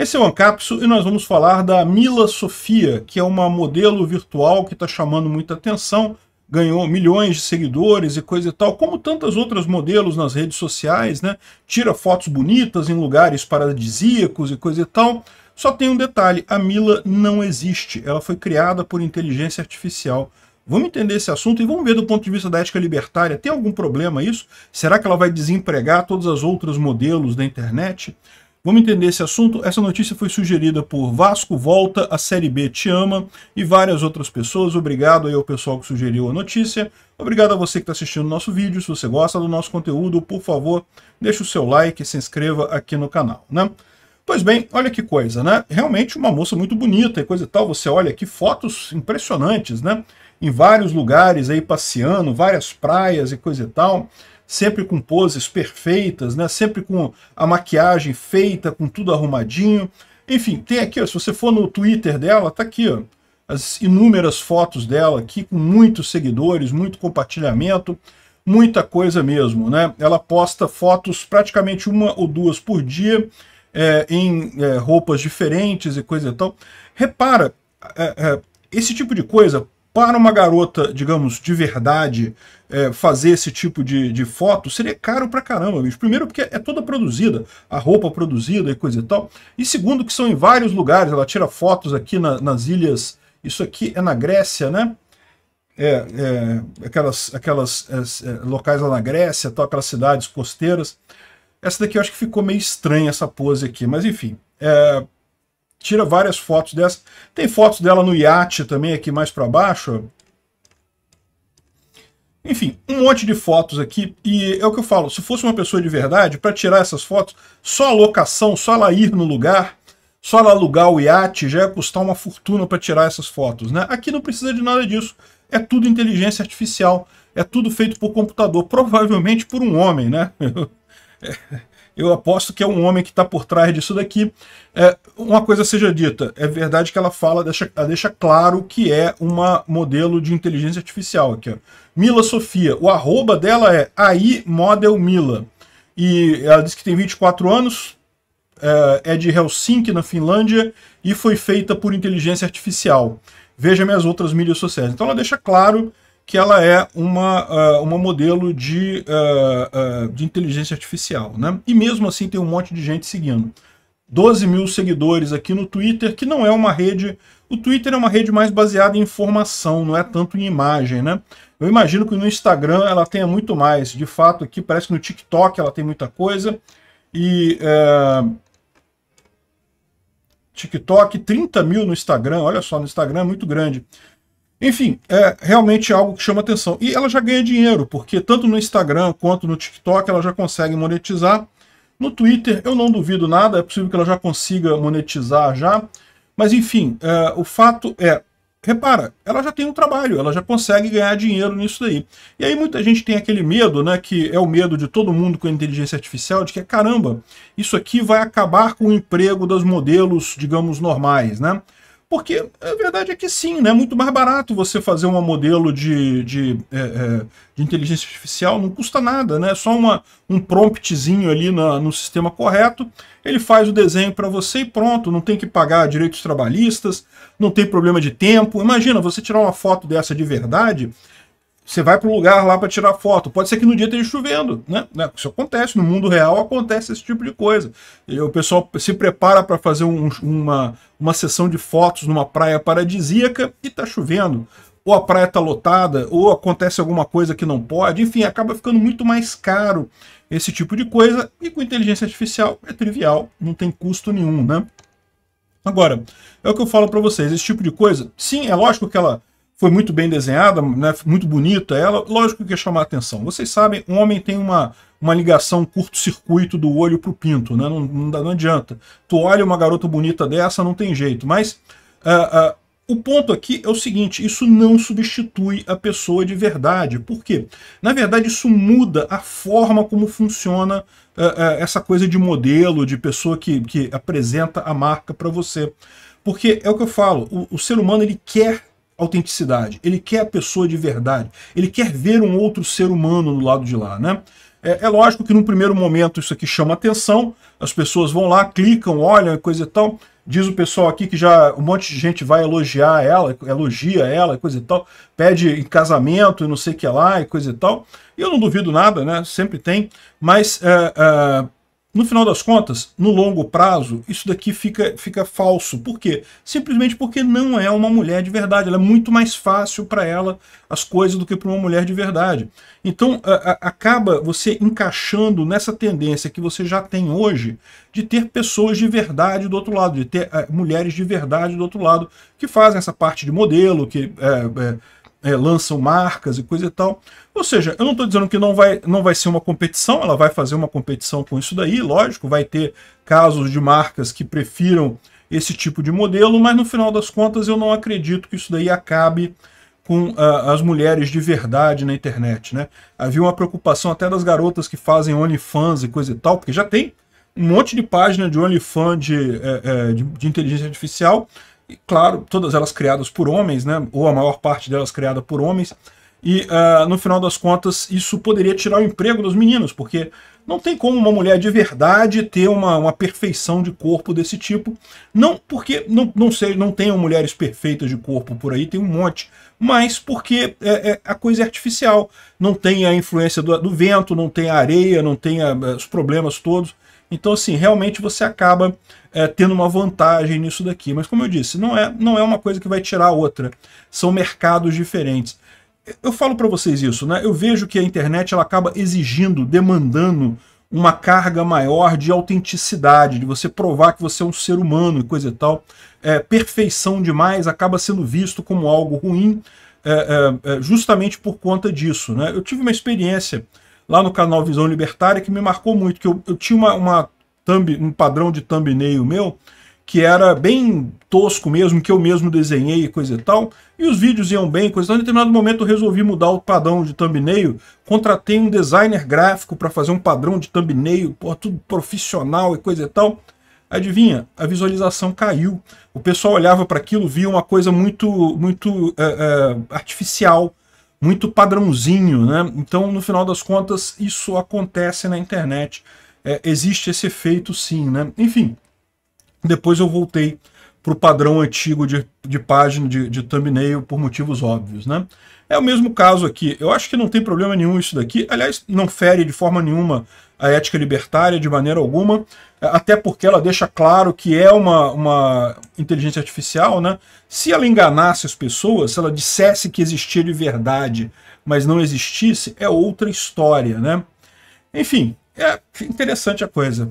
Esse é o Ancapso e nós vamos falar da Mila Sofia, que é uma modelo virtual que está chamando muita atenção, ganhou milhões de seguidores e coisa e tal, como tantas outras modelos nas redes sociais, né? Tira fotos bonitas em lugares paradisíacos e coisa e tal. Só tem um detalhe, a Mila não existe, ela foi criada por inteligência artificial. Vamos entender esse assunto e vamos ver do ponto de vista da ética libertária, tem algum problema isso? Será que ela vai desempregar todas as outras modelos da internet? Vamos entender esse assunto. Essa notícia foi sugerida por Vasco Volta, a Série B Te Ama e várias outras pessoas. Obrigado aí ao pessoal que sugeriu a notícia. Obrigado a você que está assistindo o nosso vídeo. Se você gosta do nosso conteúdo, por favor, deixe o seu like e se inscreva aqui no canal, né? Pois bem, olha que coisa, né? Realmente uma moça muito bonita e coisa e tal. Você olha aqui fotos impressionantes, né? Em vários lugares aí passeando, várias praias e coisa e tal sempre com poses perfeitas, né? sempre com a maquiagem feita, com tudo arrumadinho. Enfim, tem aqui, ó, se você for no Twitter dela, tá aqui, ó, as inúmeras fotos dela aqui, com muitos seguidores, muito compartilhamento, muita coisa mesmo, né? Ela posta fotos praticamente uma ou duas por dia, é, em é, roupas diferentes e coisa e tal. Repara, é, é esse tipo de coisa para uma garota, digamos, de verdade, é, fazer esse tipo de, de foto, seria caro pra caramba, bicho. Primeiro porque é toda produzida, a roupa produzida e coisa e tal. E segundo que são em vários lugares, ela tira fotos aqui na, nas ilhas, isso aqui é na Grécia, né? É, é, aquelas, aquelas é, é, locais lá na Grécia, tal, aquelas cidades costeiras. Essa daqui eu acho que ficou meio estranha essa pose aqui, mas enfim. É, tira várias fotos dessa. Tem fotos dela no iate também aqui mais para baixo. Enfim, um monte de fotos aqui, e é o que eu falo, se fosse uma pessoa de verdade, para tirar essas fotos, só a locação, só ela ir no lugar, só ela alugar o iate, já ia custar uma fortuna para tirar essas fotos. Né? Aqui não precisa de nada disso, é tudo inteligência artificial, é tudo feito por computador, provavelmente por um homem, né? eu aposto que é um homem que está por trás disso daqui. É, uma coisa seja dita, é verdade que ela fala, deixa, deixa claro que é uma modelo de inteligência artificial aqui, ó. Mila Sofia, o arroba dela é AI Model Mila. E ela diz que tem 24 anos, é, é de Helsinki, na Finlândia, e foi feita por inteligência artificial. Veja minhas outras mídias sociais. Então ela deixa claro que ela é uma, uh, uma modelo de, uh, uh, de inteligência artificial. Né? E mesmo assim tem um monte de gente seguindo. 12 mil seguidores aqui no Twitter, que não é uma rede... O Twitter é uma rede mais baseada em informação, não é tanto em imagem, né? Eu imagino que no Instagram ela tenha muito mais. De fato, aqui parece que no TikTok ela tem muita coisa. E... TikTok, 30 mil no Instagram, olha só, no Instagram é muito grande. Enfim, é realmente algo que chama atenção. E ela já ganha dinheiro, porque tanto no Instagram quanto no TikTok ela já consegue monetizar. No Twitter eu não duvido nada, é possível que ela já consiga monetizar já. Mas enfim, é, o fato é, repara, ela já tem um trabalho, ela já consegue ganhar dinheiro nisso daí. E aí muita gente tem aquele medo, né, que é o medo de todo mundo com inteligência artificial, de que, caramba, isso aqui vai acabar com o emprego dos modelos, digamos, normais, né? Porque a verdade é que sim, né? é muito mais barato você fazer um modelo de, de, é, é, de inteligência artificial, não custa nada, né? É só uma, um promptzinho ali na, no sistema correto, ele faz o desenho para você e pronto, não tem que pagar direitos trabalhistas, não tem problema de tempo. Imagina, você tirar uma foto dessa de verdade, você vai para um lugar lá para tirar foto. Pode ser que no dia esteja chovendo, né? né? Isso acontece, no mundo real acontece esse tipo de coisa. E o pessoal se prepara para fazer um, uma, uma sessão de fotos numa praia paradisíaca e está chovendo. Ou a praia está lotada, ou acontece alguma coisa que não pode. Enfim, acaba ficando muito mais caro esse tipo de coisa. E com inteligência artificial é trivial, não tem custo nenhum, né? Agora, é o que eu falo para vocês, esse tipo de coisa, sim, é lógico que ela foi muito bem desenhada, né, muito bonita ela, lógico que ia chamar atenção. Vocês sabem, um homem tem uma, uma ligação curto-circuito do olho para o pinto, né, não, não, não, adianta. Tu olha uma garota bonita dessa, não tem jeito, mas uh, uh, o ponto aqui é o seguinte, isso não substitui a pessoa de verdade. Por quê? Na verdade, isso muda a forma como funciona uh, essa coisa de modelo, de pessoa que, que apresenta a marca para você. Porque é o que eu falo, o, o ser humano ele quer autenticidade, ele quer a pessoa de verdade, ele quer ver um outro ser humano do lado de lá, né? É, é, lógico que num primeiro momento isso aqui chama atenção, as pessoas vão lá, clicam, olham, coisa e tal. Diz o pessoal aqui que já um monte de gente vai elogiar ela, elogia ela, coisa e tal, pede em casamento e não sei o que lá e coisa e tal. E eu não duvido nada, né? Sempre tem. Mas é, é, no final das contas, no longo prazo, isso daqui fica, fica falso. Por quê? Simplesmente porque não é uma mulher de verdade. Ela é muito mais fácil para ela as coisas do que para uma mulher de verdade. Então, a, a, acaba você encaixando nessa tendência que você já tem hoje de ter pessoas de verdade do outro lado, de ter a, mulheres de verdade do outro lado, que fazem essa parte de modelo, que é, é, é, lançam marcas e coisa e tal. Ou seja, eu não estou dizendo que não vai, não vai ser uma competição, ela vai fazer uma competição com isso daí, lógico, vai ter casos de marcas que prefiram esse tipo de modelo, mas no final das contas eu não acredito que isso daí acabe com uh, as mulheres de verdade na internet, né? Havia uma preocupação até das garotas que fazem OnlyFans e coisa e tal, porque já tem um monte de página de OnlyFans de, é, é, de, de inteligência artificial, e claro, todas elas criadas por homens, né? Ou a maior parte delas criada por homens. E uh, no final das contas, isso poderia tirar o emprego dos meninos, porque não tem como uma mulher de verdade ter uma, uma perfeição de corpo desse tipo. Não porque não, não sei, não tenham mulheres perfeitas de corpo por aí, tem um monte, mas porque é, é, a coisa é artificial. Não tem a influência do, do vento, não tem a areia, não tem a, os problemas todos. Então, assim, realmente você acaba é, tendo uma vantagem nisso daqui. Mas, como eu disse, não é, não é uma coisa que vai tirar a outra. São mercados diferentes. Eu falo para vocês isso, né? Eu vejo que a internet ela acaba exigindo, demandando uma carga maior de autenticidade, de você provar que você é um ser humano e coisa e tal. É, perfeição demais acaba sendo visto como algo ruim, é, é, é justamente por conta disso. Né? Eu tive uma experiência lá no canal Visão Libertária que me marcou muito, que eu, eu tinha uma, uma thumb, um padrão de thumbnail meu que era bem tosco mesmo, que eu mesmo desenhei e coisa e tal, e os vídeos iam bem, coisa e tal. Em determinado momento eu resolvi mudar o padrão de thumbnail, contratei um designer gráfico para fazer um padrão de thumbnail, pô, tudo profissional e coisa e tal. Adivinha? A visualização caiu. O pessoal olhava para aquilo, via uma coisa muito, muito é, é, artificial, muito padrãozinho, né? Então, no final das contas, isso acontece na internet. É, existe esse efeito sim, né? Enfim, depois eu voltei para o padrão antigo de, de página, de, de thumbnail, por motivos óbvios. Né? É o mesmo caso aqui. Eu acho que não tem problema nenhum isso daqui. Aliás, não fere de forma nenhuma a ética libertária, de maneira alguma, até porque ela deixa claro que é uma, uma inteligência artificial. Né? Se ela enganasse as pessoas, se ela dissesse que existia de verdade, mas não existisse, é outra história. Né? Enfim, é interessante a coisa.